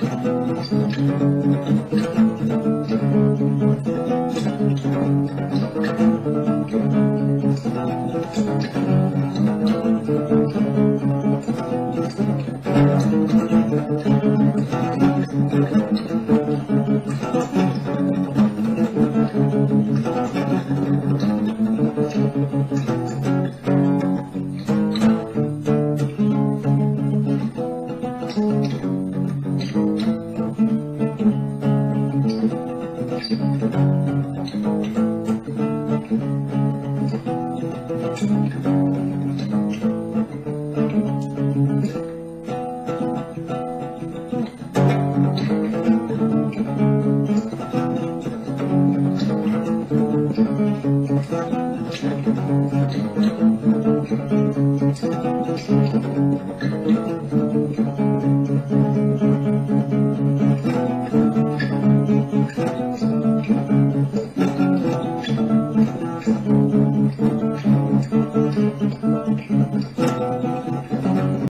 You.